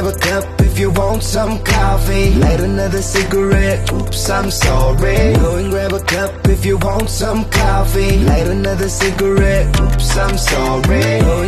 grab a cup if you want some coffee. Light another cigarette, oops, I'm sorry. Go and grab a cup if you want some coffee. Light another cigarette, oops, I'm sorry.